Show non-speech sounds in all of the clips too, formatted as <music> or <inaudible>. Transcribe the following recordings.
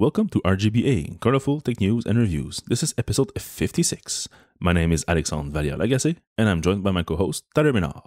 Welcome to RGBA, colorful tech news and reviews. This is episode 56. My name is Alexandre Vallières Lagacé, and I'm joined by my co-host Tyler Ménard.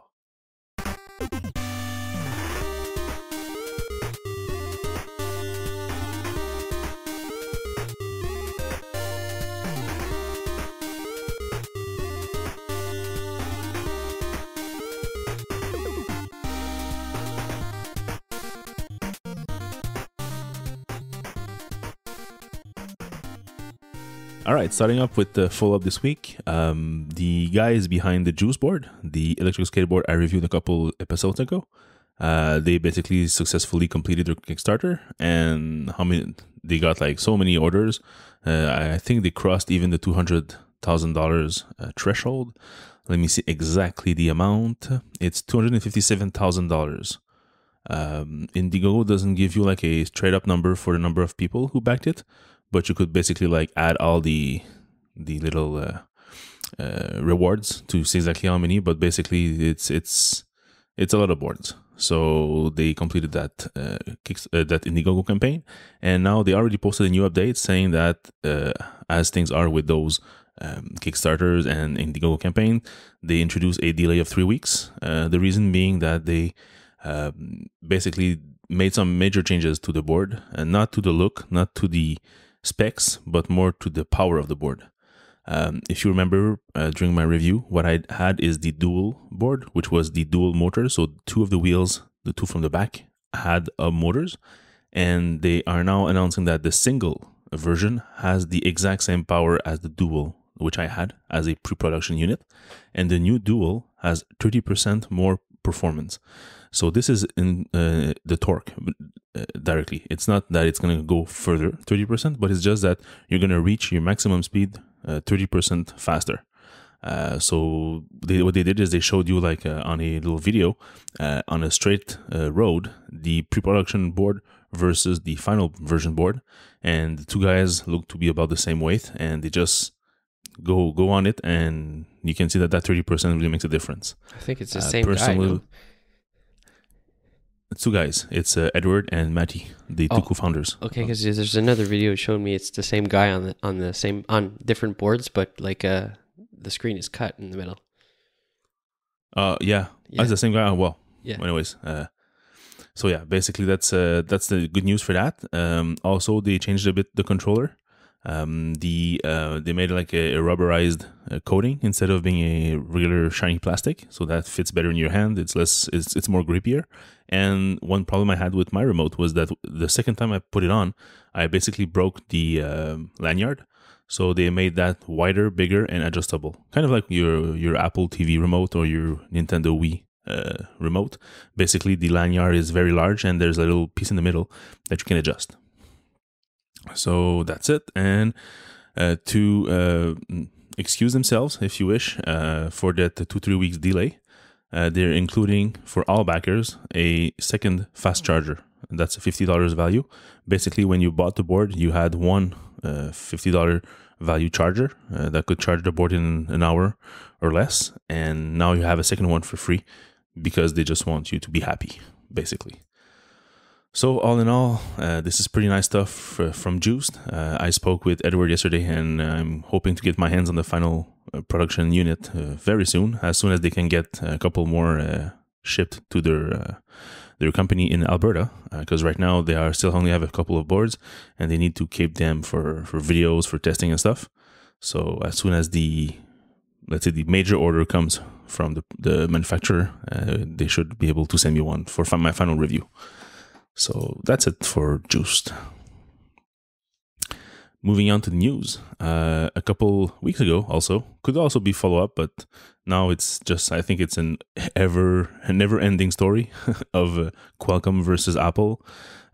Right, starting up with the follow up this week. Um, the guys behind the Juice board, the electric skateboard I reviewed a couple episodes ago, uh, they basically successfully completed their Kickstarter, and how many they got like so many orders. Uh, I think they crossed even the two hundred thousand uh, dollars threshold. Let me see exactly the amount. It's two hundred and fifty-seven thousand dollars. Um, Indiegogo doesn't give you like a straight up number for the number of people who backed it, but you could basically like add all the the little uh, uh, rewards to see exactly how many. But basically, it's it's it's a lot of boards. So they completed that uh, uh, that Indiegogo campaign, and now they already posted a new update saying that uh, as things are with those um, Kickstarters and Indiegogo campaign, they introduce a delay of three weeks. Uh, the reason being that they um, basically made some major changes to the board, and not to the look, not to the specs, but more to the power of the board. Um, if you remember uh, during my review, what I had is the dual board, which was the dual motor. So two of the wheels, the two from the back, had uh, motors, and they are now announcing that the single version has the exact same power as the dual, which I had as a pre-production unit, and the new dual has 30% more performance. So this is in uh, the torque uh, directly. It's not that it's going to go further 30%, but it's just that you're going to reach your maximum speed uh, 30% faster. Uh, so they, what they did is they showed you like uh, on a little video uh, on a straight uh, road the pre-production board versus the final version board, and the two guys look to be about the same weight, and they just go go on it, and you can see that that thirty percent really makes a difference. I think it's the same guy. No? Two guys. It's uh, Edward and Matty, the oh, two co-founders. Okay, because there's another video showing me it's the same guy on the on the same on different boards, but like uh the screen is cut in the middle. Uh, yeah, yeah. that's the same guy. Well, yeah. Anyways, uh, so yeah, basically that's uh that's the good news for that. Um, also they changed a bit the controller. Um, the uh, they made like a, a rubberized uh, coating instead of being a regular shiny plastic, so that fits better in your hand. It's less, it's it's more grippier. And one problem I had with my remote was that the second time I put it on, I basically broke the uh, lanyard. So they made that wider, bigger, and adjustable, kind of like your your Apple TV remote or your Nintendo Wii uh, remote. Basically, the lanyard is very large, and there's a little piece in the middle that you can adjust. So that's it. And uh, to uh, excuse themselves, if you wish, uh, for that two, three weeks delay, uh, they're including for all backers a second fast charger. That's a $50 value. Basically, when you bought the board, you had one uh, $50 value charger uh, that could charge the board in an hour or less. And now you have a second one for free because they just want you to be happy, basically. So all in all, uh, this is pretty nice stuff uh, from Juiced. Uh, I spoke with Edward yesterday, and I'm hoping to get my hands on the final uh, production unit uh, very soon, as soon as they can get a couple more shipped to their their company in Alberta. Because right now they are still only have a couple of boards, and they need to keep them for for videos, for testing and stuff. So as soon as the let's say the major order comes from the the manufacturer, they should be able to send me one for my final review. So that's it for Juiced. Moving on to the news. Uh, a couple weeks ago, also could also be follow up, but now it's just I think it's an ever never ending story <laughs> of uh, Qualcomm versus Apple.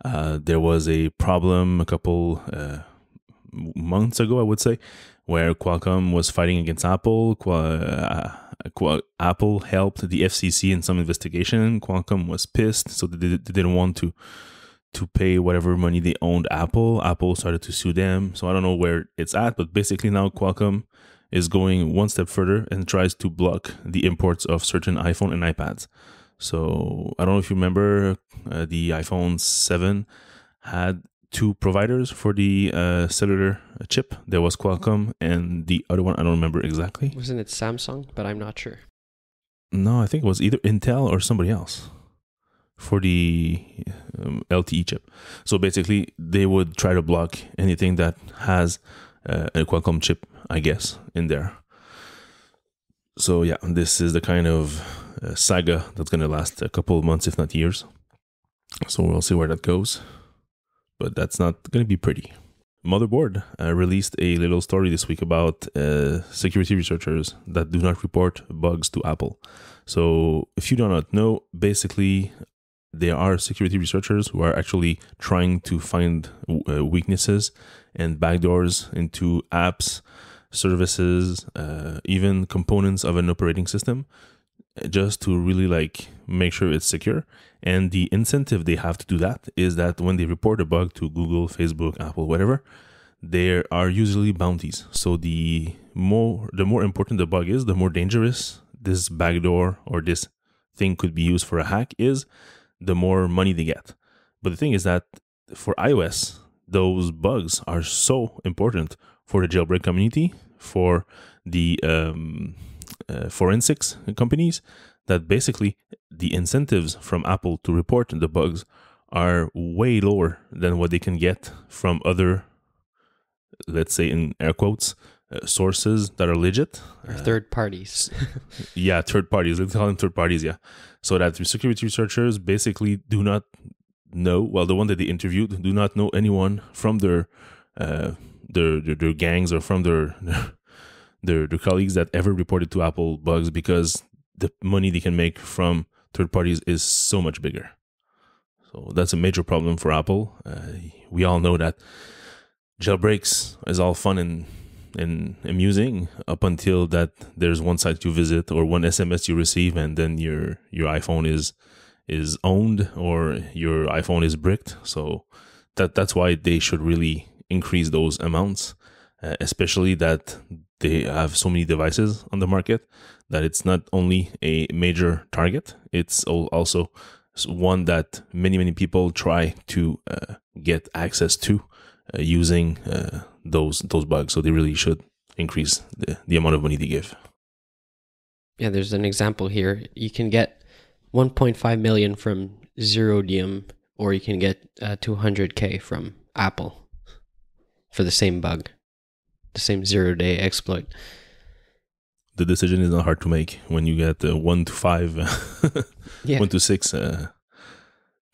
Uh, there was a problem a couple uh, months ago, I would say, where Qualcomm was fighting against Apple. Uh, Apple helped the FCC in some investigation. Qualcomm was pissed, so they, they didn't want to to pay whatever money they owned Apple. Apple started to sue them. So I don't know where it's at, but basically now Qualcomm is going one step further and tries to block the imports of certain iPhone and iPads. So I don't know if you remember uh, the iPhone 7 had two providers for the uh, cellular chip. There was Qualcomm, and the other one I don't remember exactly. Wasn't it Samsung? But I'm not sure. No, I think it was either Intel or somebody else for the um, LTE chip. So basically, they would try to block anything that has uh, a Qualcomm chip, I guess, in there. So yeah, this is the kind of uh, saga that's going to last a couple of months, if not years. So we'll see where that goes. But that's not going to be pretty. Motherboard uh, released a little story this week about uh, security researchers that do not report bugs to Apple. So, if you do not know, basically, there are security researchers who are actually trying to find uh, weaknesses and backdoors into apps, services, uh, even components of an operating system, just to really like make sure it's secure. And the incentive they have to do that is that when they report a bug to Google, Facebook, Apple, whatever, there are usually bounties. So the more the more important the bug is, the more dangerous this backdoor or this thing could be used for a hack is, the more money they get. But the thing is that for iOS, those bugs are so important for the jailbreak community, for the um, uh, forensics companies, that basically the incentives from Apple to report the bugs are way lower than what they can get from other, let's say in air quotes, uh, sources that are legit. Or third parties. <laughs> yeah, third parties. Let's call them third parties. Yeah. So that security researchers basically do not know, well, the one that they interviewed do not know anyone from their, uh, their, their, their gangs or from their, <laughs> their, their the colleagues that ever reported to Apple bugs because the money they can make from third parties is so much bigger. So that's a major problem for Apple. Uh, we all know that jailbreaks is all fun and and amusing up until that there's one site you visit or one SMS you receive and then your your iPhone is is owned or your iPhone is bricked. So that that's why they should really increase those amounts, uh, especially that they have so many devices on the market that it's not only a major target, it's also one that many many people try to uh, get access to uh, using uh, those those bugs. So they really should increase the, the amount of money they give. Yeah, there's an example here. You can get 1.5 million from Zerodium, or you can get uh, 200k from Apple for the same bug, the same zero day exploit. The decision is not hard to make when you get uh, one to five, <laughs> yeah. one to six uh,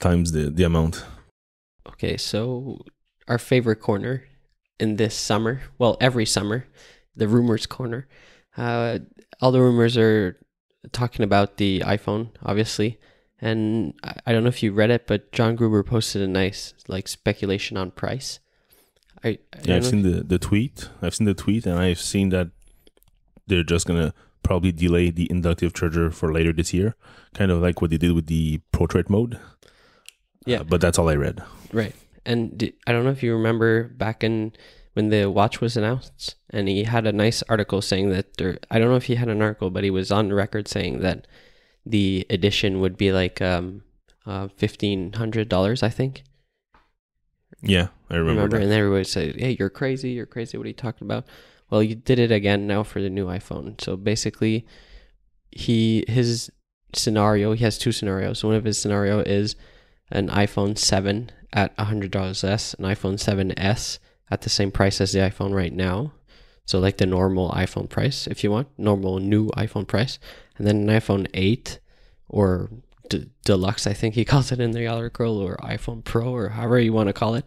times the the amount. Okay, so our favorite corner in this summer, well, every summer, the rumors corner. Uh, all the rumors are talking about the iPhone, obviously. And I, I don't know if you read it, but John Gruber posted a nice like speculation on price. I, I yeah, I've seen the, the tweet. I've seen the tweet, and I've seen that they're just gonna probably delay the inductive charger for later this year, kind of like what they did with the portrait mode. Yeah, uh, but that's all I read. Right. And I don't know if you remember back in when the watch was announced, and he had a nice article saying that there. I don't know if he had an article, but he was on record saying that the edition would be like um, uh, fifteen hundred dollars, I think. Yeah, I remember. remember and everybody said, "Hey, you're crazy! You're crazy! What are you talking about?" Well, you did it again now for the new iPhone. So basically, he his scenario. He has two scenarios. One of his scenario is an iPhone seven at $100 less, an iPhone 7S at the same price as the iPhone right now. So, like the normal iPhone price, if you want, normal new iPhone price. And then an iPhone 8 or D- Deluxe, I think he <laughs> calls it in the article, or iPhone Pro, or however you want to call it,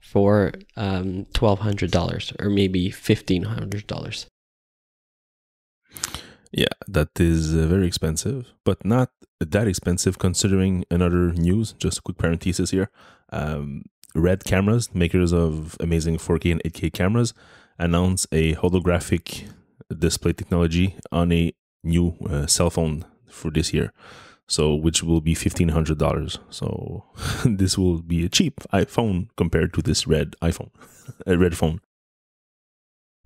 for um, $1,200 or maybe $1,500. Yeah, that is uh, very expensive, but not that expensive considering another news. Just a quick parenthesis here. Um, Red Cameras, makers of amazing 4K and 8K cameras, announce a holographic display technology on a new uh, cell phone for this year. So, which will be fifteen hundred dollars. So, <laughs> this will be a cheap iPhone compared to this red iPhone, <laughs> a red phone.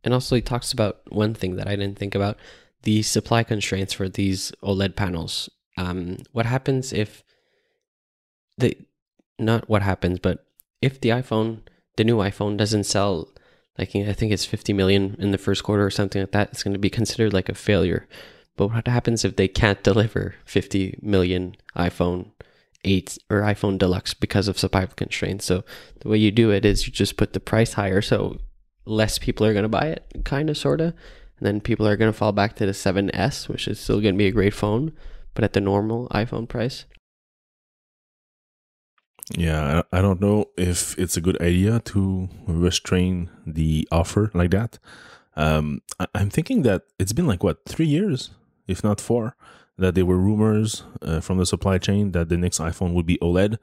And also, he talks about one thing that I didn't think about the supply constraints for these OLED panels. Um, what happens if the not what happens, but if the iPhone, the new iPhone, doesn't sell, like I think it's 50 million in the first quarter or something like that, it's going to be considered like a failure. But what happens if they can't deliver 50 million iPhone 8 or iPhone Deluxe because of supply constraints? So the way you do it is you just put the price higher so less people are going to buy it, kind of, sort of. And then people are going to fall back to the 7S, which is still going to be a great phone, but at the normal iPhone price. Yeah, I don't know if it's a good idea to restrain the offer like that. Um, I'm thinking that it's been like what three years, if not four, that there were rumors uh, from the supply chain that the next iPhone would be OLED.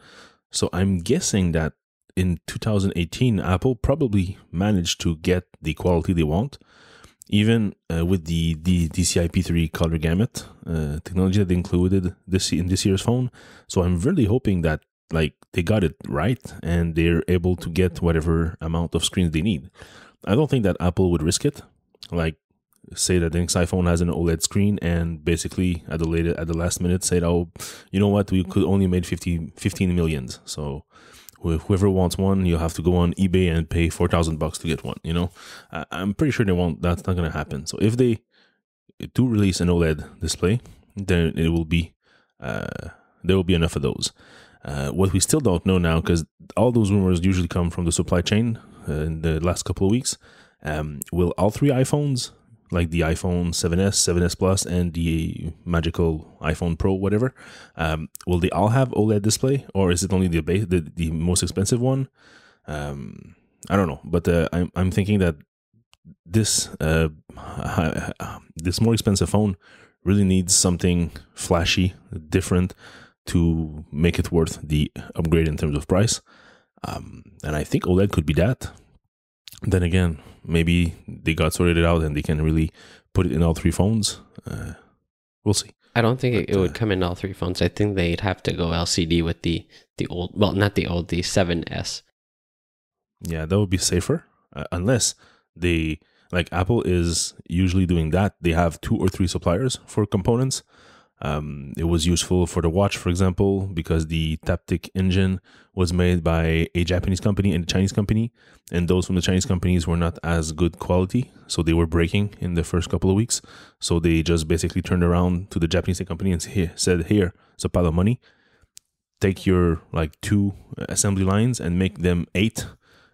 So I'm guessing that in 2018, Apple probably managed to get the quality they want, even uh, with the, the DCI-P3 color gamut uh, technology that they included this in this year's phone. So I'm really hoping that like they got it right and they're able to get whatever amount of screens they need. I don't think that Apple would risk it. Like say that the next iPhone has an OLED screen and basically at the later at the last minute said, "Oh, you know what? We could only made 50, 15 millions. So whoever wants one, you'll have to go on eBay and pay four thousand bucks to get one." You know, I, am pretty sure they won't. That's not going to happen. So if they do release an OLED display, then it will be uh, there will be enough of those. Uh, what we still don't know now, because all those rumors usually come from the supply chain uh, in the last couple of weeks, um, will all three iPhones, like the iPhone 7s, 7s Plus, and the magical iPhone Pro, whatever, um, will they all have OLED display, or is it only the base, the, the most expensive one? Um, I don't know, but uh, I'm I'm thinking that this uh, <laughs> this more expensive phone really needs something flashy, different to make it worth the upgrade in terms of price. Um, and I think OLED could be that. Then again, maybe they got sorted it out and they can really put it in all three phones. Uh, we'll see. I don't think but, it, would uh, come in all three phones. I think they'd have to go LCD with the the old, well, not the old, the 7S. Yeah, that would be safer, uh, unless they like Apple is usually doing that. They have two or three suppliers for components. Um, it was useful for the watch, for example, because the Taptic engine was made by a Japanese company and a Chinese company, and those from the Chinese companies were not as good quality, so they were breaking in the first couple of weeks. So they just basically turned around to the Japanese company and said, "Here, it's a pile of money. Take your like two assembly lines and make them eight,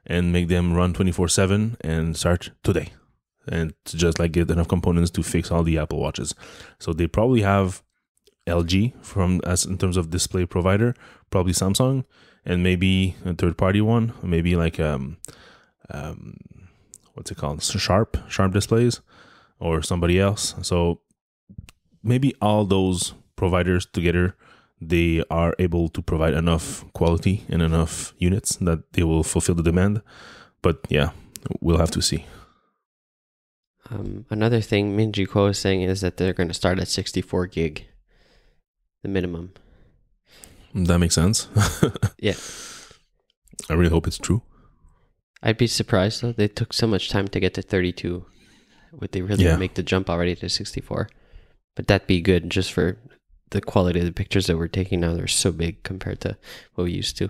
and make them run twenty four seven, and start today." And to just like get enough components to fix all the Apple watches. So they probably have LG from as in terms of display provider, probably Samsung, and maybe a third party one, maybe like um, um, what's it called, Sharp, Sharp displays, or somebody else. So maybe all those providers together, they are able to provide enough quality and enough units that they will fulfill the demand. But yeah, we'll have to see. Um, another thing Ming-Chi Kuo is saying is that they're going to start at 64 gig the minimum. That makes sense. <laughs> yeah. I really hope it's true. I'd be surprised though. They took so much time to get to 32. Would they really yeah. make the jump already to 64? But that'd be good just for the quality of the pictures that we're taking now. They're so big compared to what we used to.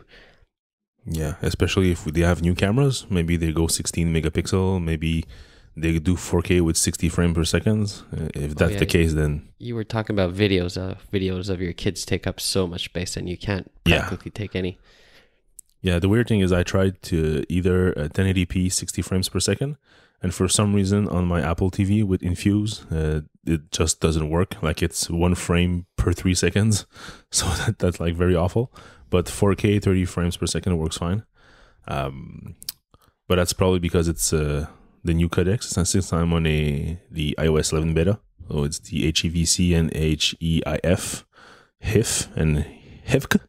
Yeah, especially if they have new cameras. Maybe they go 16 megapixel. Maybe they do 4K with 60 frames per second. Uh, if oh, that's oh, yeah. the case, then you were talking about videos. Uh, videos of your kids take up so much space, and you can't practically yeah. take any. Yeah, the weird thing is, I tried to either 1080p 60 frames per second, and for some reason on my Apple TV with Infuse, uh, it just doesn't work. Like it's one frame per three seconds, <laughs> so that, that's like very awful. But 4K 30 frames per second works fine. Um, but that's probably because it's uh, the new codecs. Since I'm on a the iOS 11 beta, so it's the HEVC and HEIF, HIF and HIFC.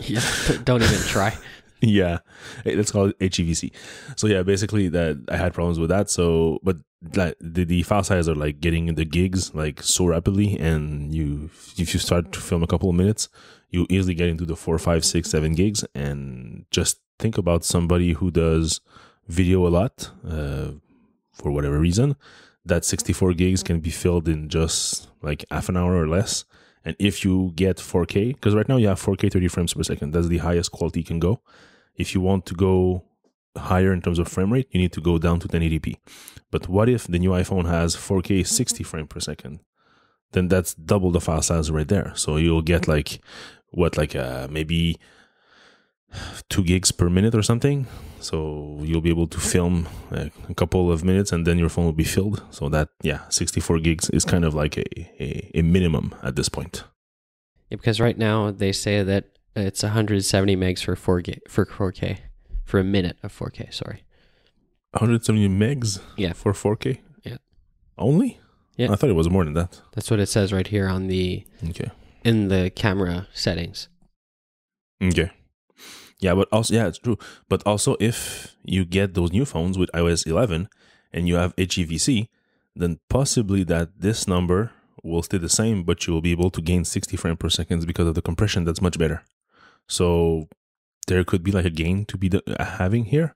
<laughs> yeah, don't even try. yeah, let's call it HEVC. So yeah, basically that I had problems with that. So, but that the, the file size are like getting the gigs like so rapidly, and you if you start to film a couple of minutes, you easily get into the four, five, six, seven gigs, and just think about somebody who does video a lot uh, for whatever reason, that 64 gigs can be filled in just like half an hour or less. And if you get 4K, because right now you have 4K 30 frames per second, that's the highest quality you can go. if you want to go higher in terms of frame rate, you need to go down to 1080p. But what if the new iPhone has 4K 60 frame per second? Then that's double the file size right there. So you'll get like what, like uh, maybe two gigs per minute or something. So you'll be able to film a, a couple of minutes and then your phone will be filled. So that, yeah, 64 gigs is kind of like a, a, a minimum at this point. Yeah, because right now they say that it's 170 megs for 4 g for 4K for a minute of 4K. Sorry. 170 megs Yeah. for 4K? Yeah. Only? Yeah. I thought it was more than that. That's what it says right here on the Okay. in the camera settings. Okay. Yeah, but also yeah, it's true. But also if you get those new phones with iOS 11 and you have HEVC, then possibly that this number will stay the same, but you will be able to gain 60 frames per second because of the compression that's much better. So there could be like a gain to be the, having here.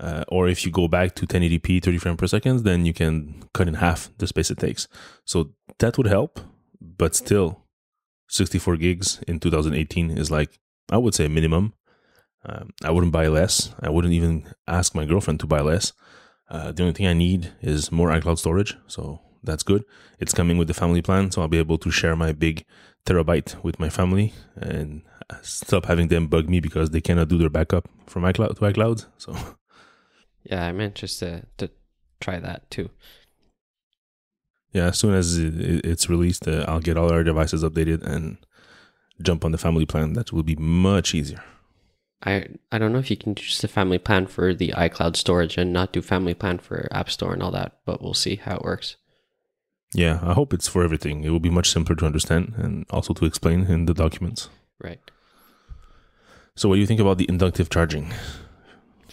Uh, or if you go back to 1080p 30 frames per second, then you can cut in half the space it takes. So that would help, but still 64 gigs in 2018 is like I would say minimum. Um, I wouldn't buy less. I wouldn't even ask my girlfriend to buy less. Uh, the only thing I need is more iCloud storage, so that's good. It's coming with the family plan, so I'll be able to share my big terabyte with my family and stop having them bug me because they cannot do their backup from iCloud to iCloud. So <laughs> Yeah, I'm interested to try that too. yeah, as soon as it's released, uh, I'll get all our devices updated and jump on the family plan. That will be much easier. I I don't know if you can use the family plan for the iCloud storage and not do family plan for App Store and all that, but we'll see how it works. Yeah, I hope it's for everything. It will be much simpler to understand and also to explain in the documents. Right. So, what do you think about the inductive charging?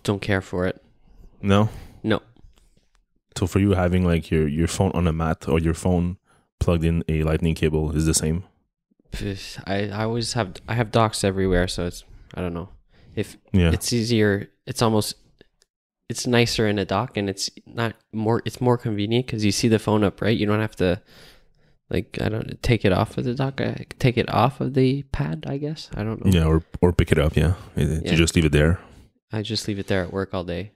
Don't care for it. No. No. So, for you, having like your your phone on a mat or your phone plugged in a lightning cable is the same. I I always have I have docks everywhere, so it's I don't know if Yeah. it's easier. It's almost it's nicer in a dock, and it's not more. It's more convenient because you see the phone up, right? You don't have to like I don't take it off of the dock. I take it off of the pad. I guess I don't know. yeah, or or pick it up. Yeah, It- it- Yeah. you just leave it there. I just leave it there at work all day,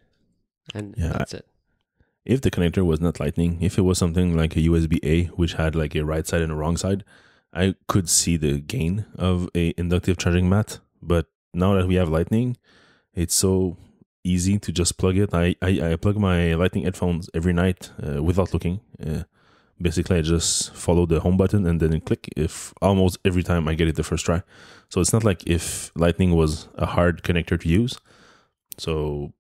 and Yeah, that's it. If the connector was not lightning, if it was something like a USB A, which had like a right side and a wrong side, I could see the gain of a inductive charging mat. But now that we have lightning, it's so easy to just plug it. I I, I plug my lightning headphones every night uh, without looking. Uh, basically, I just follow the home button and then click. If almost every time I get it the first try, so it's not like if lightning was a hard connector to use. So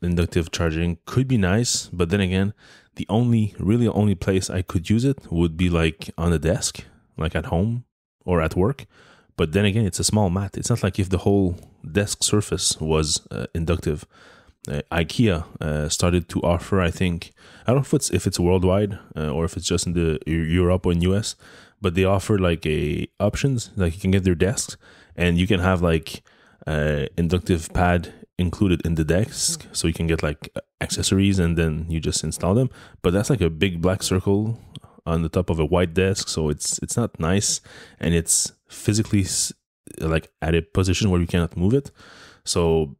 inductive charging could be nice, but then again, the only really only place I could use it would be like on a desk, like at home or at work. But then again, it's a small mat. It's not like if the whole desk surface was uh, inductive. Uh, IKEA uh, started to offer, I think, I don't know if it's if it's worldwide uh, or if it's just in the Europe or in US, but they offer like a options like you can get their desks and you can have like uh, inductive pad included in the desk, so you can get like accessories and then you just install them. But that's like a big black circle on the top of a white desk, so it's it's not nice and it's physically like at a position where you cannot move it. So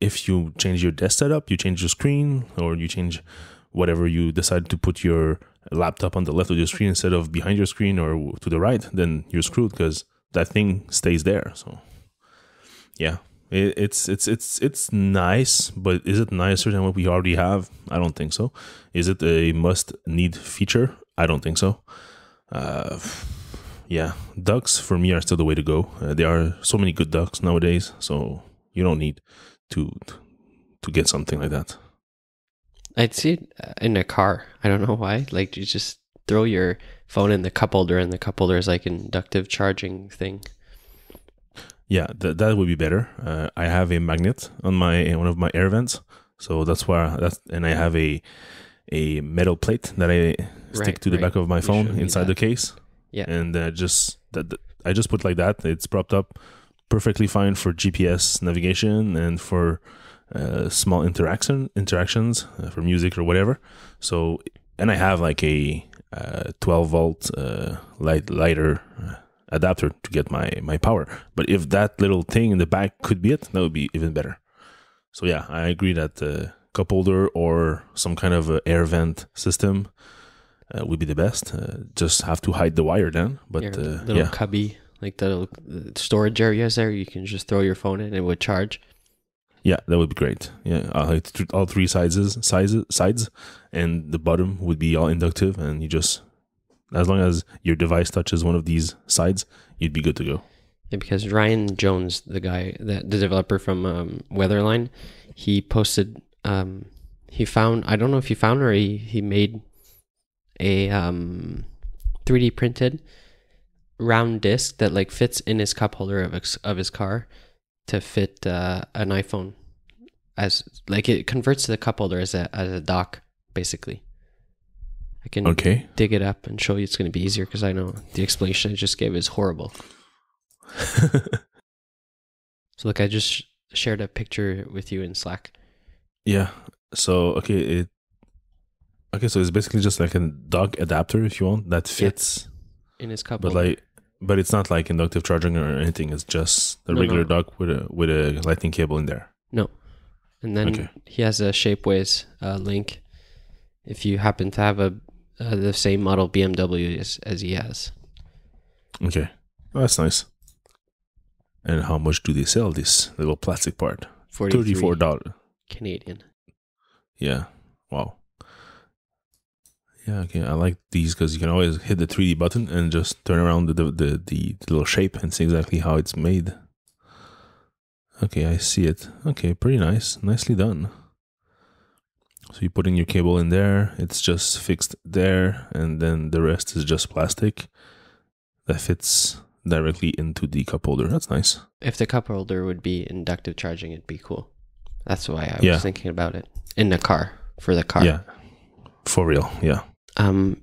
if you change your desk setup, you change your screen or you change whatever you decide to put your laptop on the left of your screen instead of behind your screen or to the right, then you're screwed because that thing stays there. So yeah, it, it's it's it's it's nice, but is it nicer than what we already have? I don't think so. Is it a must need feature? I don't think so. Uh, yeah, ducks for me are still the way to go. Uh, there are so many good ducks nowadays, so you don't need to to get something like that. I'd see it uh, in a car. I don't know why. Like you just throw your phone in the cup holder, and the cup holder is like an inductive charging thing. Yeah, that that would be better. Uh, I have a magnet on my one of my air vents, so that's why that's and I have a a metal plate that I stick Right, to the right. back of my phone inside the case. Yeah. and uh, just that that- I just put like that. It's propped up perfectly fine for GPS navigation and for uh, small interaction interactions uh, for music or whatever. So and I have like a uh, 12 volt uh, light lighter uh, adapter to get my my power. But if that little thing in the back could be it, that would be even better. So yeah, I agree that uh, cup holder or some kind of air vent system uh, would be the best. Uh, just have to hide the wire then. But Your uh, little yeah, cubby, like the, storage areas there, you can just throw your phone in and it would charge. yeah, that would be great. Yeah, I like all three sizes, sizes, sides, and the bottom would be all inductive, and you just as long as your device touches one of these sides, you'd be good to go. Yeah, because Ryan Jones, the guy, that the developer from um, Weather Line, he posted, um, he found, I don't know if he found or he, he made a um, 3D printed round disc that like fits in his cup holder of his, of his car to fit uh, an iPhone as like it converts to the cup holder as a as a dock basically. I can Okay. dig it up and show you. It's going to be easier because I know the explanation I just gave is horrible. <laughs> So look, I just shared a picture with you in Slack. yeah. So okay, it okay. So it's basically just like a dock adapter, if you want, that Yeah. fits, In his cup but like, but it's not like inductive charging or anything. It's just a No, regular no. dock with a with a lightning cable in there. no. And then Okay. he has a Shapeways uh, link if you happen to have a uh, the same model BMW as, as he has. Okay, well, that's nice. And how much do they sell this little plastic part? 43 Thirty-four dollars. Canadian. Yeah. Wow. Yeah. Okay. I like these because you can always hit the 3D button and just turn around the the, the the little shape and see exactly how it's made. Okay, I see it. Okay, pretty nice. Nicely done. So you put in your cable in there. It's just fixed there, and then the rest is just plastic that fits directly into the cup holder. That's nice. If the cup holder would be inductive charging, it'd be cool. That's why I Yeah. was thinking about it in the car for the car. Yeah. For real. Yeah. Um,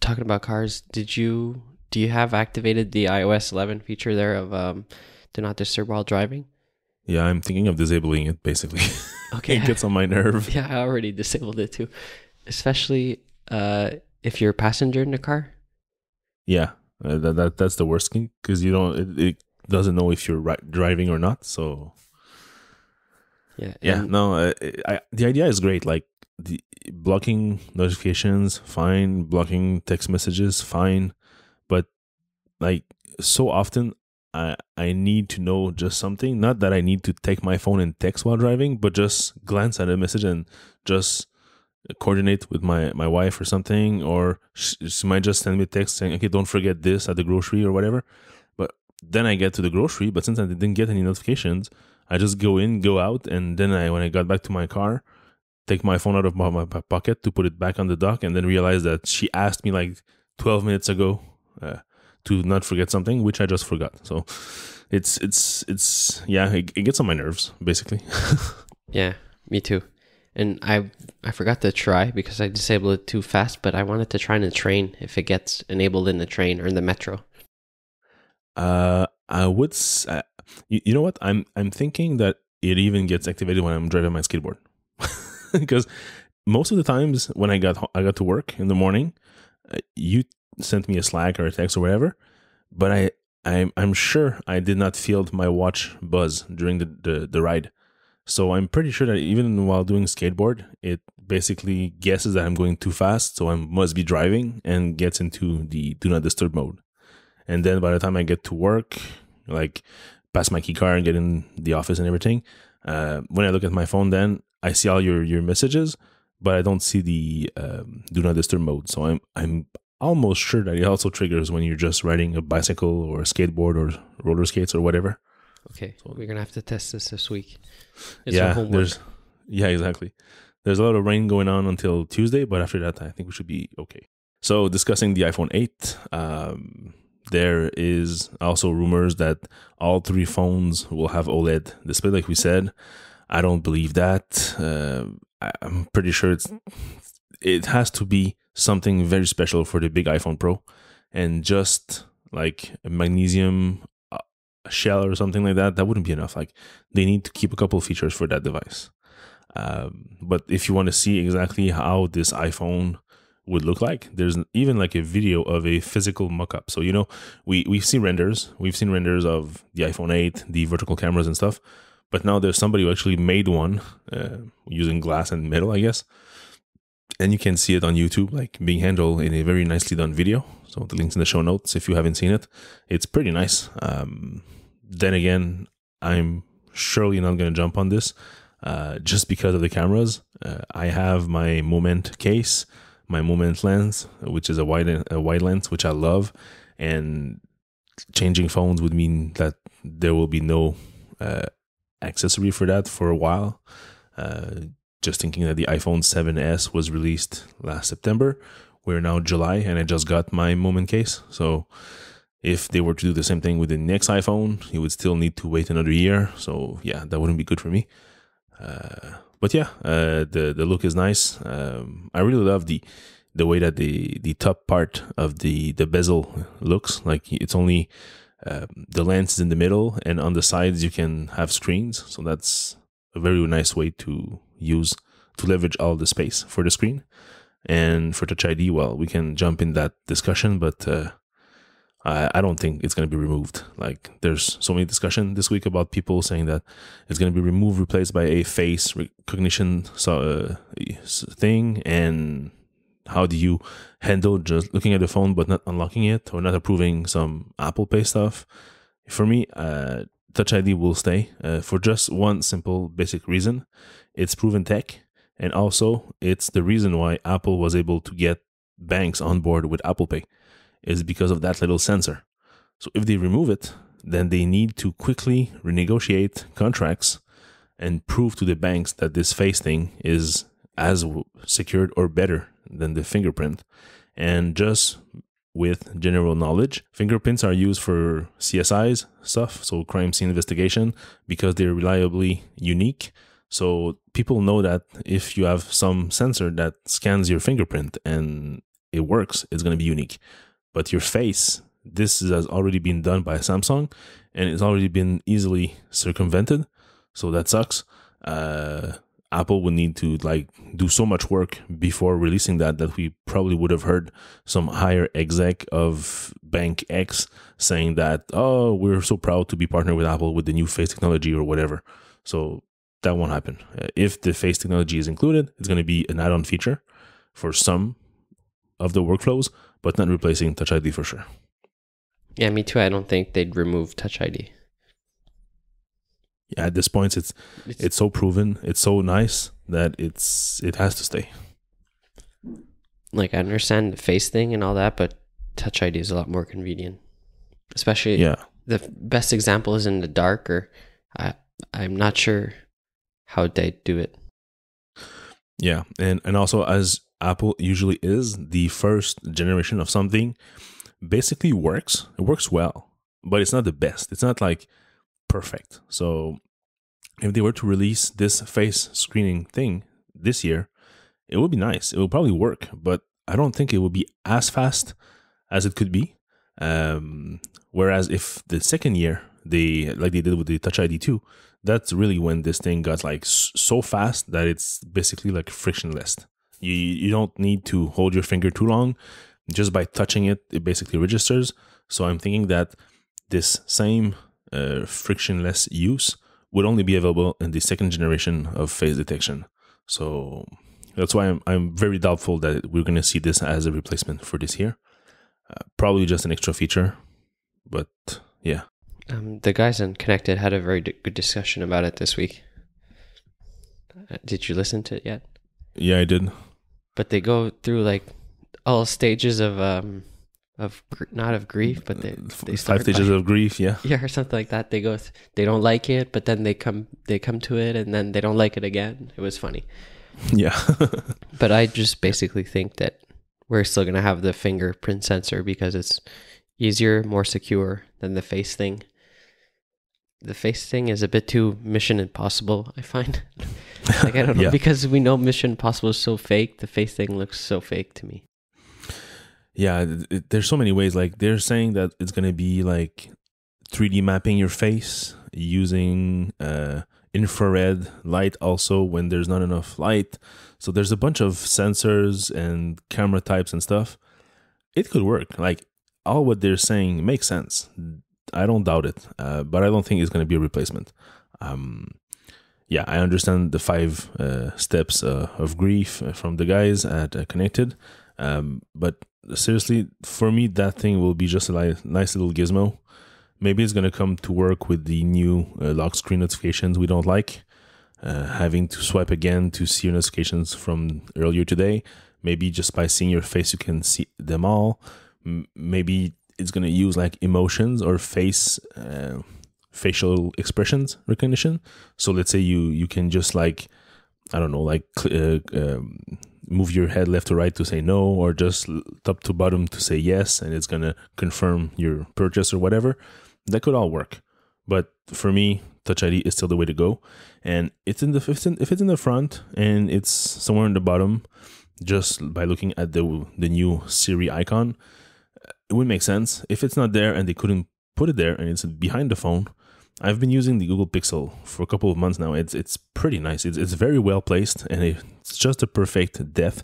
talking about cars, did you do you have activated the iOS 11 feature there of um, do not disturb while driving? Yeah. I'm thinking of disabling it basically. <laughs> Okay, it gets on my nerve. <laughs> yeah, I already disabled it too, especially uh, if you're a passenger in the car. Yeah, uh, that, that that's the worst thing because you don't it, it doesn't know if you're ri- driving or not. So Yeah, yeah, no, uh, I, the idea is great. Like the blocking notifications, fine. Blocking text messages, fine. But like so often, I I need to know just something. Not that I need to take my phone and text while driving, but just glance at a message and just coordinate with my my wife or something or she, she might just send me a text saying okay don't forget this at the grocery or whatever but then i get to the grocery but since i didn't get any notifications i just go in go out and then i when i got back to my car take my phone out of my, my pocket to put it back on the dock and then realize that she asked me like 12 minutes ago uh, to not forget something which i just forgot so it's it's it's yeah it, it gets on my nerves basically <laughs> yeah, me too. And I I forgot to try because I disabled it too fast, but I wanted to try in the train if it gets enabled in the train or in the metro. Uh, I would. Uh, you, you know what? I'm I'm thinking that it even gets activated when I'm driving my skateboard, <laughs> because most of the times when I got I got to work in the morning, uh, you sent me a Slack or a text or whatever, but I I'm I'm sure I did not feel my watch buzz during the the, the ride. So I'm pretty sure that even while doing skateboard, it basically guesses that I'm going too fast, so I must be driving and gets into the do not disturb mode. And then by the time I get to work, like pass my key card and get in the office and everything, uh, when I look at my phone, then I see all your your messages, but I don't see the um, do not disturb mode. So I'm I'm almost sure that it also triggers when you're just riding a bicycle or a skateboard or roller skates or whatever. Okay, we're gonna have to test this this week. It's yeah, homework. there's yeah, exactly. There's a lot of rain going on until Tuesday, but after that, I think we should be okay. So, discussing the iPhone 8, um, there is also rumors that all three phones will have OLED display, like we said. I don't believe that. Uh, I'm pretty sure it's it has to be something very special for the big iPhone Pro, and just like a magnesium uh, shell or something like that, that wouldn't be enough. Like they need to keep a couple of features for that device. Um, but if you want to see exactly how this iPhone would look like. There's even like a video of a physical mock-up. So you know, we we've seen renders, we've seen renders of the iPhone 8, the vertical cameras and stuff, but now there's somebody who actually made one uh, using glass and metal, I guess. And you can see it on YouTube, like being handled in a very nicely done video. So the links in the show notes if you haven't seen it. It's pretty nice. Um, then again, I'm surely not going to jump on this uh, just because of the cameras. Uh, I have my Moment case, my Moment lens, which is a wide a wide lens, which I love, and changing phones would mean that there will be no uh, accessory for that for a while. Uh, just thinking that the iPhone 7s was released last September. We're now July, and I just got my Moment case, so if they were to do the same thing with the next iPhone, you would still need to wait another year. So yeah, that wouldn't be good for me. Uh, but yeah, uh, the the look is nice. Um, I really love the the way that the the top part of the the bezel looks. Like it's only um, the lens is in the middle, and on the sides you can have screens. So that's a very nice way to use to leverage all the space for the screen. And for Touch ID, well, we can jump in that discussion, but uh, I, I don't think it's going to be removed. Like there's so many discussion this week about people saying that it's going to be removed, replaced by a face recognition so, uh, thing, and how do you handle just looking at the phone but not unlocking it or not approving some Apple Pay stuff? For me, uh, Touch ID will stay uh, for just one simple basic reason: it's proven tech, and also it's the reason why Apple was able to get banks on board with Apple Pay is because of that little sensor. So if they remove it, then they need to quickly renegotiate contracts and prove to the banks that this face thing is as secured or better than the fingerprint. And just with general knowledge, fingerprints are used for CSIs stuff, so crime scene investigation, because they're reliably unique. So people know that if you have some sensor that scans your fingerprint and it works, it's going to be unique. But your face, this has already been done by Samsung and it's already been easily circumvented. So that sucks. Uh, Apple would need to like do so much work before releasing that that we probably would have heard some higher exec of Bank X saying that oh we're so proud to be partnered with Apple with the new face technology or whatever. So that won't happen. Uh, if the face technology is included, it's going to be an add-on feature for some of the workflows, but not replacing Touch ID for sure. Yeah, me too. I don't think they'd remove Touch ID. Yeah, at this point, it's it's, it's so proven, it's so nice that it's it has to stay. Like I understand the face thing and all that, but Touch ID is a lot more convenient. Especially, yeah. The best example is in the dark, or I I'm not sure how they do it. Yeah, and and also as Apple usually is, the first generation of something basically works. It works well, but it's not the best. It's not like perfect. So if they were to release this face screening thing this year, it would be nice. It would probably work, but I don't think it would be as fast as it could be. Um, whereas if the second year they like they did with the Touch ID 2, that's really when this thing got like so fast that it's basically like frictionless. You you don't need to hold your finger too long. Just by touching it, it basically registers. So I'm thinking that this same uh, frictionless use would only be available in the second generation of face detection. So that's why I'm I'm very doubtful that we're going to see this as a replacement for this here. Uh, probably just an extra feature, but yeah. Um, the guys on Connected had a very d- good discussion about it this week. Uh, did you listen to it yet? Yeah, I did but they go through like all stages of um of not of grief, but they they five stages of grief, yeah, <laughs> yeah, or something like that. They go, th- they don't like it, but then they come, they come to it, and then they don't like it again. It was funny, yeah. <laughs> but I just basically think that we're still gonna have the fingerprint sensor because it's easier, more secure than the face thing. The face thing is a bit too Mission Impossible, I find. <laughs> like I don't know yeah. because we know Mission Impossible is so fake. The face thing looks so fake to me. Yeah, it, there's so many ways. Like they're saying that it's gonna be like 3D mapping your face using uh, infrared light also when there's not enough light. So there's a bunch of sensors and camera types and stuff. It could work. Like all what they're saying makes sense. I don't doubt it, uh, but I don't think it's going to be a replacement. Um, yeah, I understand the five uh, steps uh, of grief uh, from the guys at uh, Connected, um, but seriously, for me, that thing will be just a li- nice little gizmo. Maybe it's going to come to work with the new uh, lock screen notifications we don't like. Uh, having to swipe again to see your notifications from earlier today. Maybe just by seeing your face, you can see them all. M- maybe it's going to use like emotions or face uh, facial expressions recognition. So let's say you you can just like I don't know like uh, um, move your head left to right to say no, or just top to bottom to say yes, and it's going to confirm your purchase or whatever. That could all work, but for me, Touch ID is still the way to go. And it's in the if it's in, if it's in the front and it's somewhere in the bottom, just by looking at the the new Siri icon, it would make sense. If it's not there and they couldn't put it there and it's behind the phone, I've been using the Google Pixel for a couple of months now. It's it's pretty nice. It's it's very well placed and it's just a perfect depth.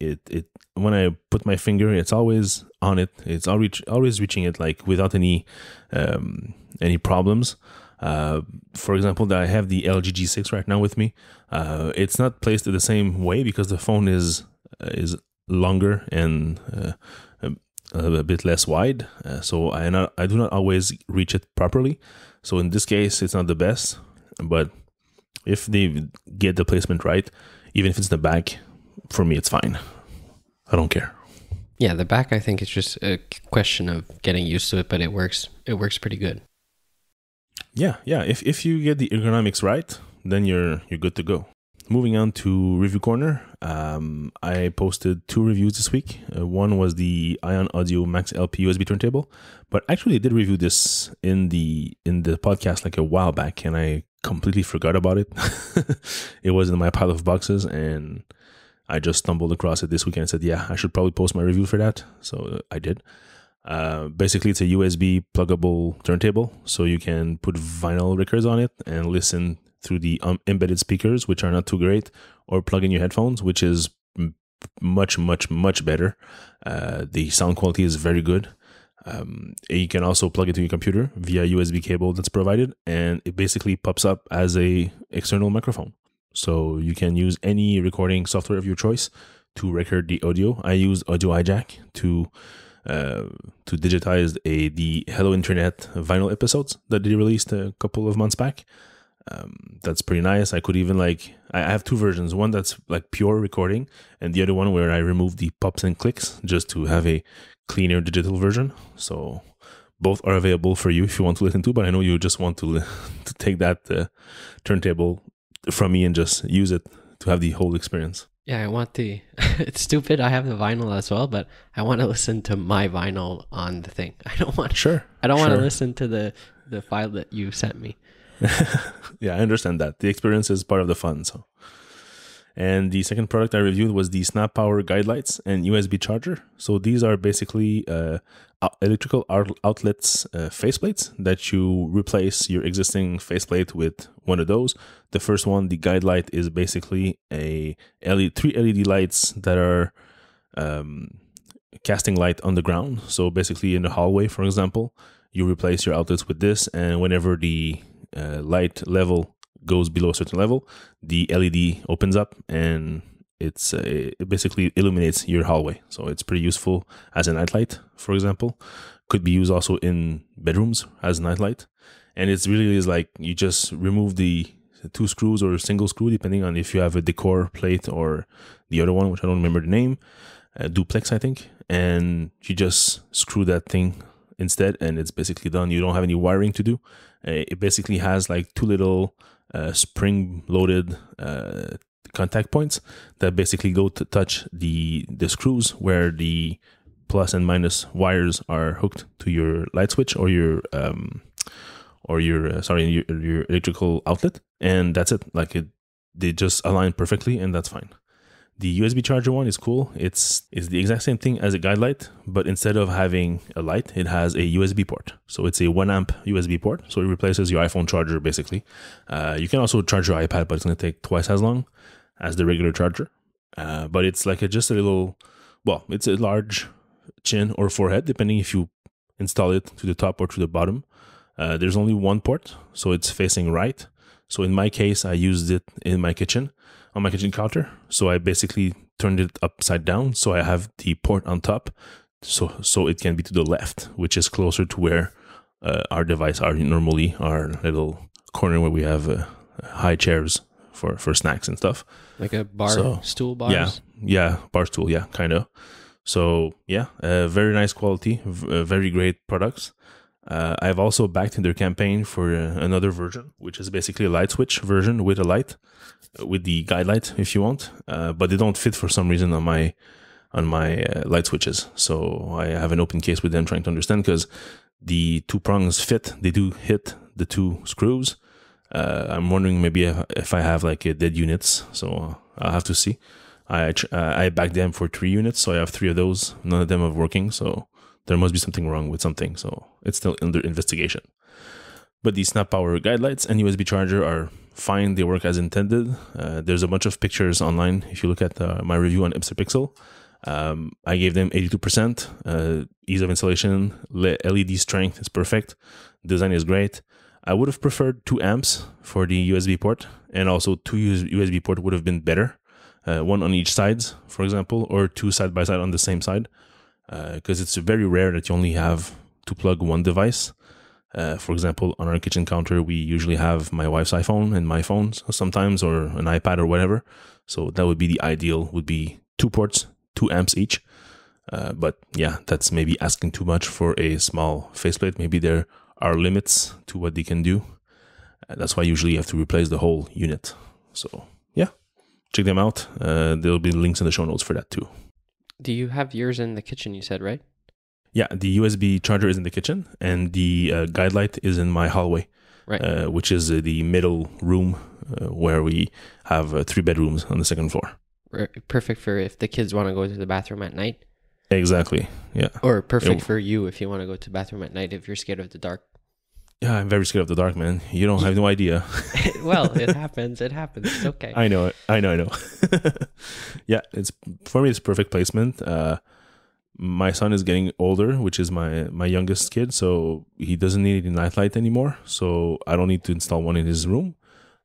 It it when I put my finger, it's always on it. It's always always reaching it like without any um, any problems. Uh, for example, that I have the LG G6 right now with me. Uh, it's not placed in the same way because the phone is uh, is longer and uh, a bit less wide. Uh, so I not I do not always reach it properly. So in this case, it's not the best. But if they get the placement right, even if it's the back, for me it's fine. I don't care. Yeah, the back I think it's just a question of getting used to it, but it works. It works pretty good. Yeah, yeah. If if you get the ergonomics right, then you're you're good to go. Moving on to review corner, um, I posted two reviews this week. Uh, one was the Ion Audio Max LP USB turntable, but actually I did review this in the in the podcast like a while back, and I completely forgot about it. <laughs> it was in my pile of boxes, and I just stumbled across it this weekend and said, "Yeah, I should probably post my review for that." So uh, I did. Uh, basically, it's a USB pluggable turntable, so you can put vinyl records on it and listen through the um, embedded speakers, which are not too great, or plug in your headphones, which is much, much, much better. Uh, the sound quality is very good. Um, you can also plug it to your computer via USB cable that's provided, and it basically pops up as a external microphone. So you can use any recording software of your choice to record the audio. I use Audio Hijack to uh, to digitize a the Hello Internet vinyl episodes that they released a couple of months back um, that's pretty nice. I could even like I have two versions. One that's like pure recording, and the other one where I remove the pops and clicks just to have a cleaner digital version. So both are available for you if you want to listen to. But I know you just want to <laughs> to take that uh, turntable from me and just use it to have the whole experience. Yeah, I want the. <laughs> it's stupid. I have the vinyl as well, but I want to listen to my vinyl on the thing. <laughs> I don't want. Sure. I don't sure. want to listen to the the file that you sent me. <laughs> yeah, I understand that. The experience is part of the fun. So, and the second product I reviewed was the Snap Power guide lights and USB charger. So these are basically uh, electrical outlets uh, faceplates that you replace your existing faceplate with one of those. The first one, the guide light, is basically a LED, three LED lights that are um, casting light on the ground. So basically, in the hallway, for example, you replace your outlets with this, and whenever the uh, light level goes below a certain level, the LED opens up and it's uh, it basically illuminates your hallway. So it's pretty useful as a nightlight, for example. Could be used also in bedrooms as a nightlight. And it's really is like you just remove the two screws or a single screw, depending on if you have a decor plate or the other one, which I don't remember the name, duplex, I think. And you just screw that thing instead, and it's basically done. You don't have any wiring to do. Uh, it basically has like two little uh, spring loaded uh, contact points that basically go to touch the the screws where the plus and minus wires are hooked to your light switch or your um, or your uh, sorry your, your electrical outlet. And that's it. Like it they just align perfectly and that's fine The USB charger one is cool. It's it's the exact same thing as a guide light, but instead of having a light, it has a USB port. So it's a one amp USB port. So it replaces your iPhone charger basically. Uh, you can also charge your iPad, but it's going to take twice as long as the regular charger. Uh, but it's like a, just a little, well, it's a large chin or forehead, depending if you install it to the top or to the bottom. Uh, there's only one port, so it's facing right. So in my case, I used it in my kitchen on my kitchen counter. So I basically turned it upside down, so I have the port on top, so so it can be to the left, which is closer to where uh, our device are normally our little corner where we have uh, high chairs for for snacks and stuff. Like a bar So, stool bars. Yeah, yeah, bar stool, yeah, kind of. So yeah, uh, very nice quality, v- uh, very great products. Uh, I've also backed in their campaign for uh, another version, which is basically a light switch version with a light, uh, with the guide light if you want. Uh, but they don't fit for some reason on my on my uh, light switches. So I have an open case with them trying to understand because the two prongs fit. They do hit the two screws. Uh, I'm wondering maybe if, I have like dead units. So I'll have to see. I I backed them for three units, so I have three of those. None of them are working, so there must be something wrong with something. So it's still under investigation. But the Snap Power guide lights and USB charger are fine. They work as intended. Uh, there's a bunch of pictures online. If you look at uh, my review on Ipsopixel, um, I gave them 82%. Uh, ease of installation, le- LED strength is perfect. Design is great. I would have preferred two amps for the USB port, and also two USB port would have been better. Uh, one on each sides, for example, or two side by side on the same side, because it's very rare that you only have to plug one device. Uh, for example, on our kitchen counter, we usually have my wife's iPhone and my phone sometimes, or an iPad or whatever. So that would be the ideal. Would be two ports, two amps each. Uh, but yeah, that's maybe asking too much for a small faceplate. Maybe there are limits to what they can do. Uh, that's why usually you have to replace the whole unit. So yeah, check them out. Uh, there'll be links in the show notes for that too. Do you have yours in the kitchen? You said right. Yeah, the USB charger is in the kitchen, and the uh, guide light is in my hallway, Right. uh, which is uh, the middle room uh, where we have uh, three bedrooms on the second floor. Perfect for if the kids want to go to the bathroom at night, Exactly. Yeah. or perfect for you if you want to go to the bathroom at night if you're scared of the dark. Yeah, I'm very scared of the dark, man. You don't have no idea. <laughs> well, it happens. It happens. It's okay. I know it. I know. I know. <laughs> yeah, it's for me. It's perfect placement. Uh, my son is getting older, which is my my youngest kid, so he doesn't need a nightlight anymore. So I don't need to install one in his room.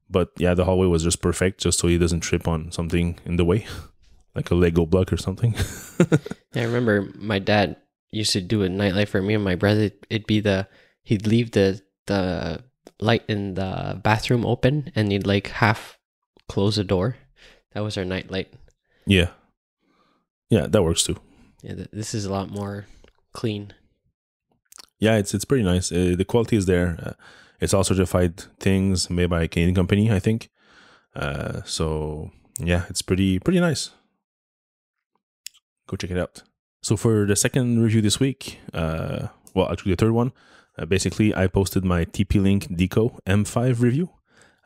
But yeah, the hallway was just perfect, just so he doesn't trip on something in the way, <laughs> like a Lego block or something. Yeah, I remember my dad used to do a nightlight for me and my brother. It'd be the he'd leave the the light in the bathroom open and you'd like half close the door. That was our nightlight. yeah, yeah, that works too. Yeah, th- this is a lot more clean. Yeah, it's it's pretty nice. Uh, the quality is there. Uh, it's all certified things made by a Canadian company, I think. Uh, so yeah, it's pretty pretty nice. Go check it out. So for the second review this week, uh, well, actually the third one, uh, basically I posted my TP Link Deco M5 review.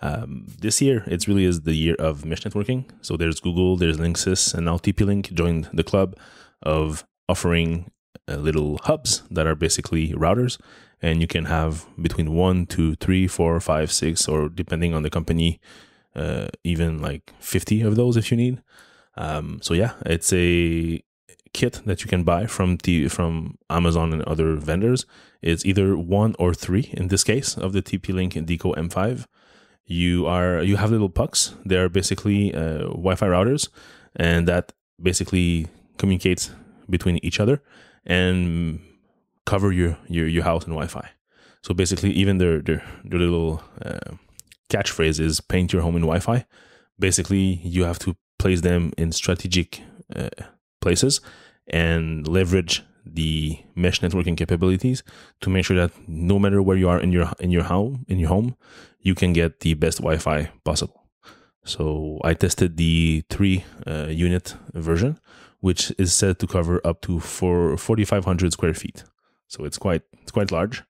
Um, this year, it really is the year of mesh networking. So there's Google, there's Linksys, and now TP Link joined the club of offering uh, little hubs that are basically routers, and you can have between one, two, three, four, five, six, or depending on the company, uh, even like 50 of those if you need. Um, so yeah, it's a kit that you can buy from the from Amazon and other vendors. It's either one or three in this case of the TP Link Deco M5. You are you have little pucks. They are basically uh, Wi-Fi routers, and that basically communicates between each other and cover your your, your house in Wi-Fi. So basically, even their their, their little uh, catchphrase is "paint your home in Wi-Fi." Basically, you have to place them in strategic uh, places and leverage the mesh networking capabilities to make sure that no matter where you are in your in your home in your home, you can get the best Wi-Fi possible. So I tested the three uh, unit version, which is said to cover up to four, 4,500 square feet. So it's quite it's quite large.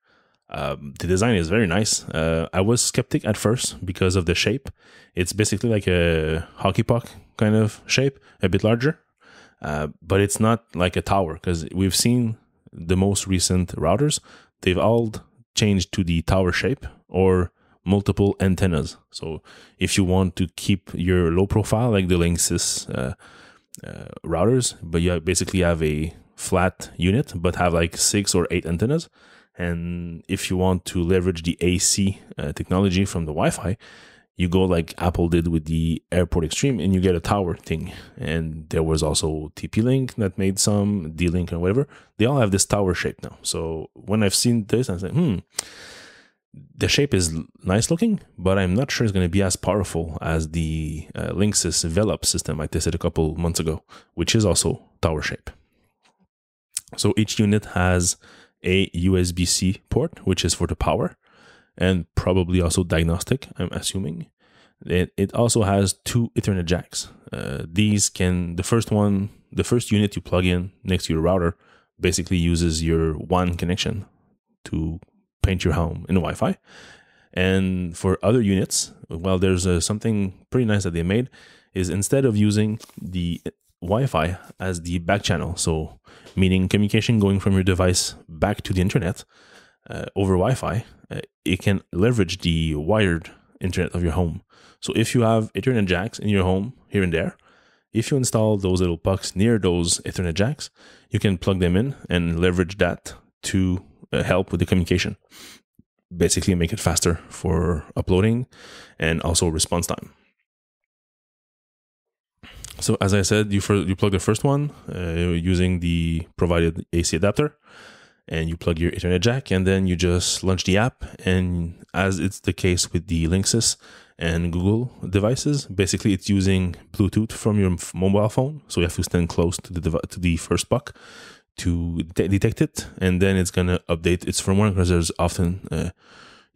Um, the design is very nice. Uh, I was skeptic at first because of the shape. It's basically like a hockey puck kind of shape, a bit larger, uh, but it's not like a tower because we've seen the most recent routers, they've all changed to the tower shape or multiple antennas. So if you want to keep your low profile, like the Linksys uh, uh, routers, but you basically have a flat unit, but have like six or eight antennas. And if you want to leverage the AC uh, technology from the Wi Fi, you go like Apple did with the Airport Extreme and you get a tower thing. And there was also TP Link that made some, D Link and whatever. They all have this tower shape now. So when I've seen this, I said, hmm, the shape is nice looking, but I'm not sure it's going to be as powerful as the uh, Linksys Velop system I tested a couple months ago, which is also tower shape. So each unit has a USB C port, which is for the power, and probably also diagnostic, I'm assuming. It, it also has two Ethernet jacks. Uh, these can, the first one, the first unit you plug in next to your router basically uses your WAN connection to paint your home in Wi Fi. And for other units, well, there's uh, something pretty nice that they made is instead of using the Wi-Fi as the back channel, so meaning communication going from your device back to the internet uh, over Wi-Fi, it can leverage the wired internet of your home. So if you have Ethernet jacks in your home here and there, if you install those little pucks near those Ethernet jacks, you can plug them in and leverage that to uh, help with the communication. Basically, make it faster for uploading and also response time. So as I said, you first, you plug the first one uh, using the provided AC adapter, and you plug your Ethernet jack, and then you just launch the app. And as it's the case with the Linksys and Google devices, basically it's using Bluetooth from your mobile phone, so you have to stand close to the to the first puck to de- detect it, and then it's gonna update its firmware because there's often uh,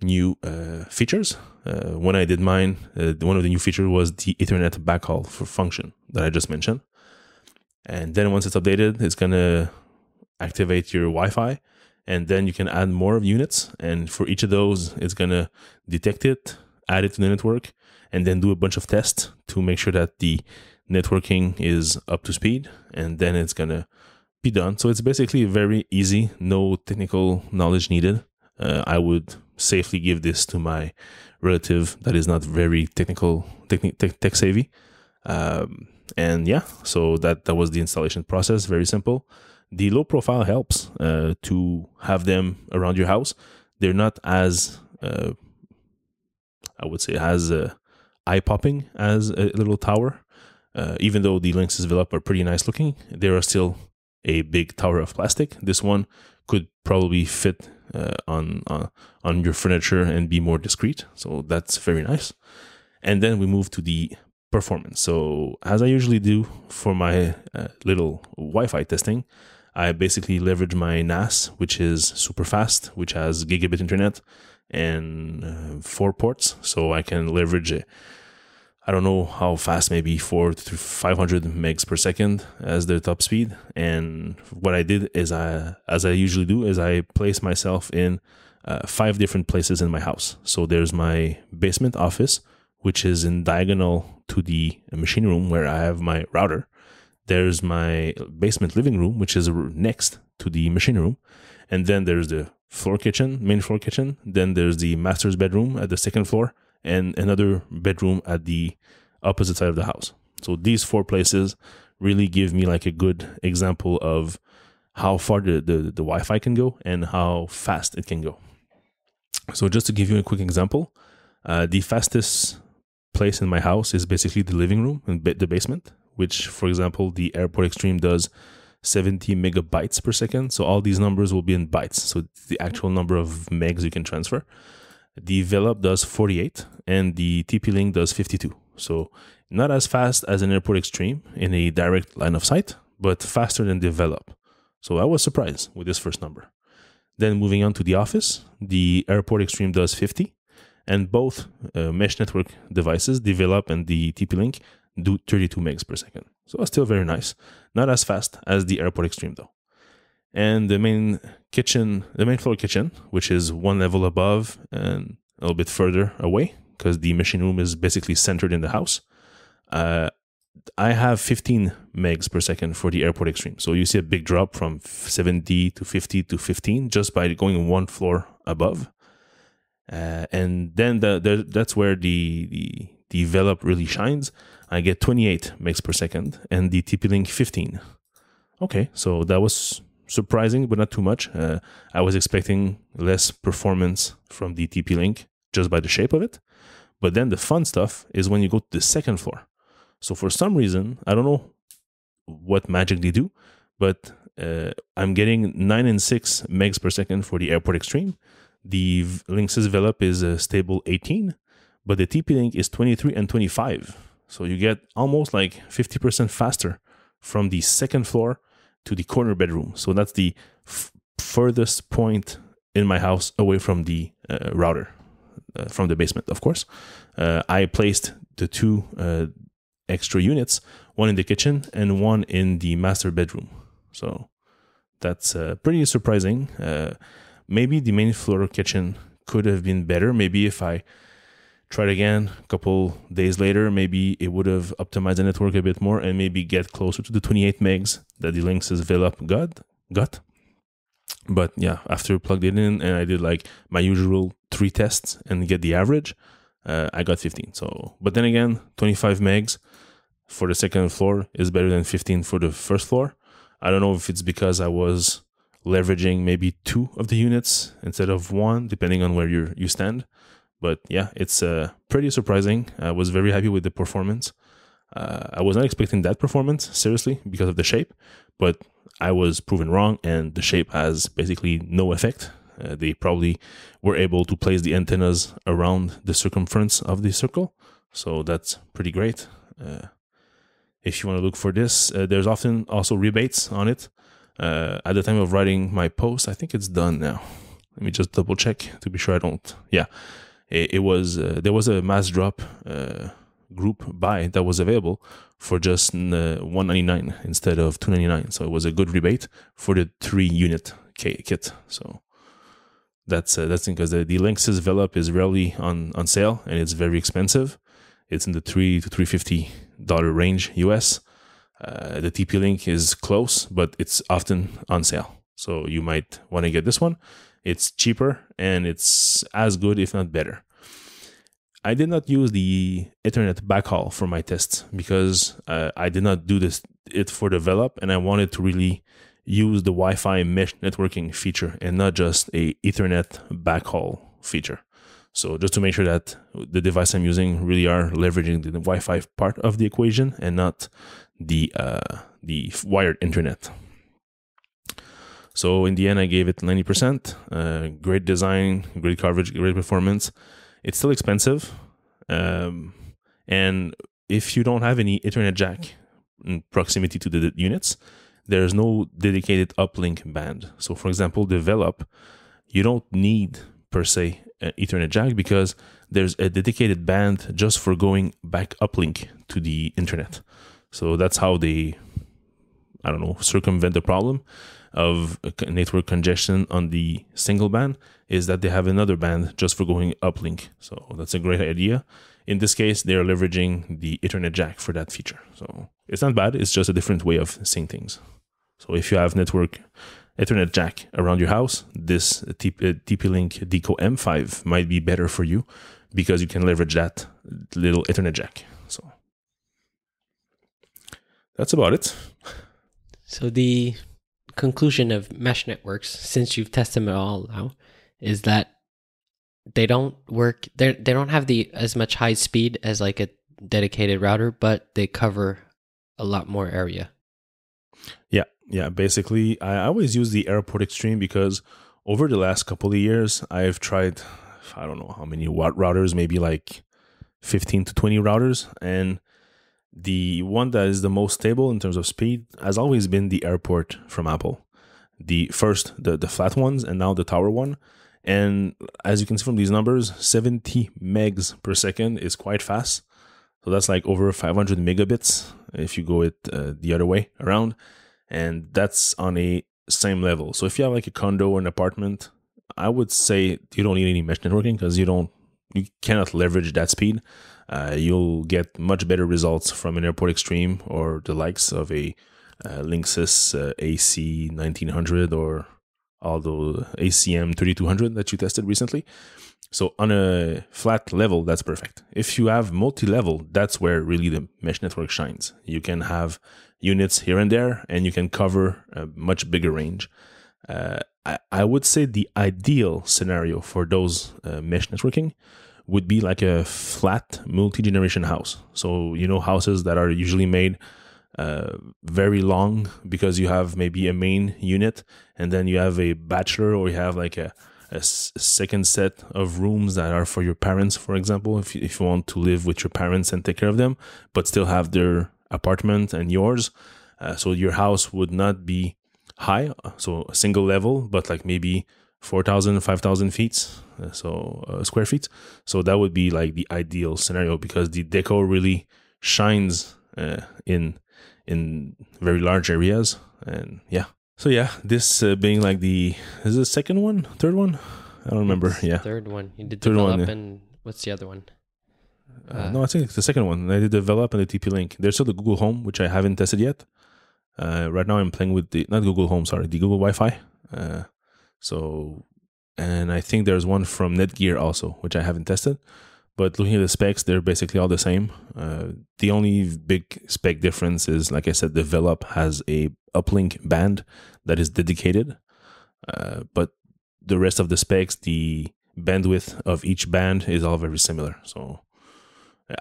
new uh, features. Uh, when I did mine, uh, one of the new features was the Ethernet backhaul for function that I just mentioned. And then once it's updated, it's gonna activate your Wi-Fi, and then you can add more units. And for each of those, it's gonna detect it, add it to the network, and then do a bunch of tests to make sure that the networking is up to speed. And then it's gonna be done. So it's basically very easy, no technical knowledge needed. Uh, I would safely give this to my relative that is not very technical, techni- tech, savvy. Um, and yeah, so that that was the installation process. Very simple. The low profile helps uh, to have them around your house. They're not as uh, I would say as uh, eye popping as a little tower. Uh, even though the Linksys Velop are pretty nice looking, they are still a big tower of plastic. This one could probably fit uh, on uh, on your furniture and be more discreet. So that's very nice. And then we move to the performance. So as I usually do for my little Wi-Fi testing, I basically leverage my NAS, which is super fast, which has gigabit internet and uh, four ports, so I can leverage it I don't know how fast, maybe four to 500 megs per second as their top speed. And what I did is I, as I usually do, is I place myself in uh, five different places in my house. So there's my basement office, which is in diagonal to the machine room where I have my router. There's my basement living room, which is next to the machine room. And then there's the floor kitchen, main floor kitchen. Then there's the master's bedroom at the second floor and another bedroom at the opposite side of the house. So these four places really give me like a good example of how far the, the, the Wi-Fi can go and how fast it can go. So just to give you a quick example, uh, the fastest place in my house is basically the living room and the basement, which, for example, the Airport Extreme does 70 megabytes per second. So all these numbers will be in bytes. So the actual number of megs you can transfer. The Velop does 48 and the TP Link does 52. So not as fast as an Airport Extreme in a direct line of sight, but faster than the Velop. So I was surprised with this first number. Then moving on to the office, the Airport Extreme does 50, and both uh, mesh network devices, the Velop and the TP Link, do 32 megs per second. So it's still very nice. Not as fast as the Airport Extreme though and the main kitchen, the main floor kitchen, which is one level above and a little bit further away because the machine room is basically centered in the house. Uh, I have 15 megs per second for the Airport Extreme. So you see a big drop from 70 to 50 to 15 just by going one floor above. Uh, and then the, the, that's where the, the the really shines. I get 28 megs per second and the TP Link 15. Okay, so that was surprising, but not too much. Uh, I was expecting less performance from the TP Link just by the shape of it. But then the fun stuff is when you go to the second floor. So for some reason, I don't know what magic they do, but uh, I'm getting 9 and 6 megs per second for the Airport Extreme. The Linksys Velop is a stable 18, but the TP Link is 23 and 25. So you get almost like 50% faster from the second floor to the corner bedroom. So that's the f- furthest point in my house away from the uh, router, uh, from the basement, of course. Uh, I placed the two uh, extra units, one in the kitchen and one in the master bedroom. So that's uh, pretty surprising. Uh, maybe the main floor kitchen could have been better. Maybe if I tried again a couple days later, maybe it would have optimized the network a bit more and maybe get closer to the 28 megs that the Linksys Velop got. got. But yeah, after plugged it in and I did like my usual three tests and get the average, uh, I got 15. So, but then again, 25 megs for the second floor is better than 15 for the first floor. I don't know if it's because I was leveraging maybe two of the units instead of one, depending on where you you stand. But yeah, it's uh, pretty surprising. I was very happy with the performance. Uh, I was not expecting that performance, seriously, because of the shape, but I was proven wrong, and the shape has basically no effect. Uh, they probably were able to place the antennas around the circumference of the circle, so that's pretty great. Uh, if you want to look for this, uh, there's often also rebates on it. Uh, at the time of writing my post, I think it's done now. Let me just double check to be sure I don't. Yeah, it, it was uh, there was a mass drop uh, group buy that was available for just uh, 199 instead of 299 so it was a good rebate for the three unit kit. So that's uh, that's because the, the Linksys Velop is rarely on on sale and it's very expensive. It's in the 3 to 350 dollar range us uh, the TP Link is close but it's often on sale. So you might want to get this one it's cheaper and it's as good, if not better. I did not use the Ethernet backhaul for my tests because uh, I did not do this it for the Velop, and I wanted to really use the Wi-Fi mesh networking feature and not just a Ethernet backhaul feature. So just to make sure that the device I'm using really are leveraging the Wi-Fi part of the equation and not the uh, the wired internet. So in the end, I gave it 90%. Uh, great design, great coverage, great performance. It's still expensive. Um, and if you don't have any Ethernet jack in proximity to the units, there's no dedicated uplink band. So for example, the Velop, you don't need per se an Ethernet jack because there's a dedicated band just for going back uplink to the internet. So that's how they, I don't know, circumvent the problem of uh, network congestion on the single band is that they have another band just for going uplink. So that's a great idea. In this case, they're leveraging the Ethernet jack for that feature. So it's not bad. It's just a different way of seeing things. So if you have network Ethernet jack around your house, this TP-Link uh, Deco M5 might be better for you because you can leverage that little Ethernet jack. So that's about it. So the conclusion of mesh networks, since you've tested them all now, is that they don't work. They they don't have the as much high speed as like a dedicated router, but they cover a lot more area. Yeah, yeah. Basically, I always use the Airport Extreme because over the last couple of years, I've tried I don't know how many watt routers, maybe like fifteen to twenty routers, and the one that is the most stable in terms of speed has always been the airport from Apple. The first, the, the flat ones, and now the tower one. And as you can see from these numbers, 70 megs per second is quite fast. So that's like over 500 megabits if you go it uh, the other way around. And that's on a same level. So if you have like a condo or an apartment, I would say you don't need any mesh networking because you don't you cannot leverage that speed. Uh, you'll get much better results from an Airport Extreme or the likes of a uh, Linksys uh, AC 1900 or although ACM 3200 that you tested recently. So on a flat level, that's perfect. If you have multi-level, that's where really the mesh network shines. You can have units here and there, and you can cover a much bigger range. Uh, I, I would say the ideal scenario for those uh, mesh networking would be like a flat multi-generation house. So you know houses that are usually made uh, very long because you have maybe a main unit and then you have a bachelor or you have like a, a second set of rooms that are for your parents, for example, if you, if you want to live with your parents and take care of them, but still have their apartment and yours. Uh, so your house would not be high, so a single level, but like maybe 4,000, 5,000 feet, uh, so uh, square feet. So that would be like the ideal scenario because the deco really shines uh, in in very large areas. And yeah, so yeah, this uh, being like the is the second one, third one? I don't remember. It's yeah, Third one. You did Third the Velop one, yeah. and what's the other one? uh, no, I think it's the second one. I did the Velop and the TP Link. There's still the Google Home, which I haven't tested yet. Uh, right now, I'm playing with the not Google Home, sorry, the Google Wi-Fi. Uh, so, and I think there's one from Netgear also, which I haven't tested. But looking at the specs, they're basically all the same. Uh, the only big spec difference is, like I said, the Velop has a uplink band that is dedicated. Uh, but the rest of the specs, the bandwidth of each band is all very similar. So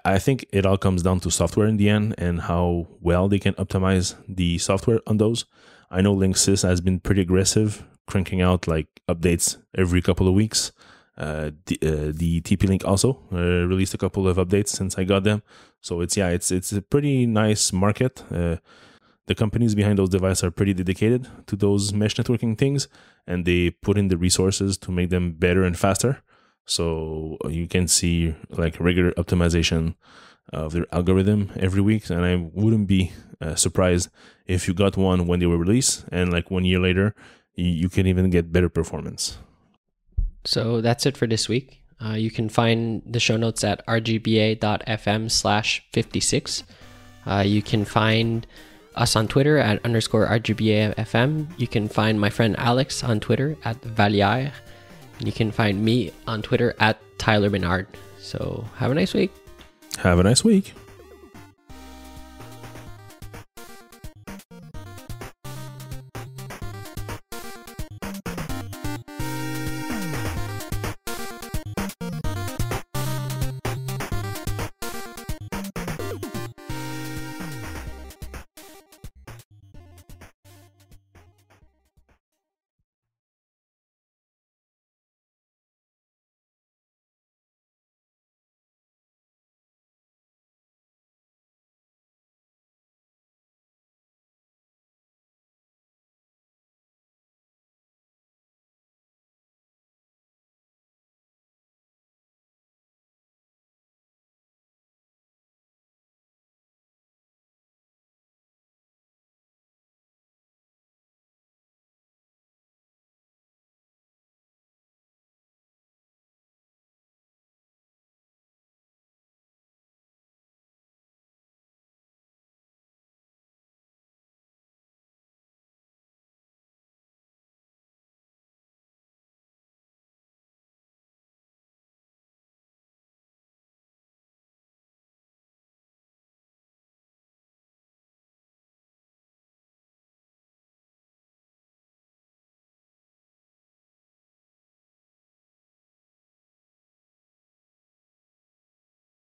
I think it all comes down to software in the end and how well they can optimize the software on those. I know Linksys has been pretty aggressive, cranking out like updates every couple of weeks. Uh, the, uh, the TP Link also uh, released a couple of updates since I got them. So it's yeah, it's it's a pretty nice market. Uh, the companies behind those devices are pretty dedicated to those mesh networking things, and they put in the resources to make them better and faster. So you can see like regular optimization of their algorithm every week, and I wouldn't be uh, surprised if you got one when they were released, and like one year later, you, can even get better performance. So that's it for this week. Uh, you can find the show notes at rgba.fm slash 56. Uh, you can find us on Twitter at underscore rgbafm. You can find my friend Alex on Twitter at Vallières. And you can find me on Twitter at Tyler Ménard. So have a nice week. Have a nice week.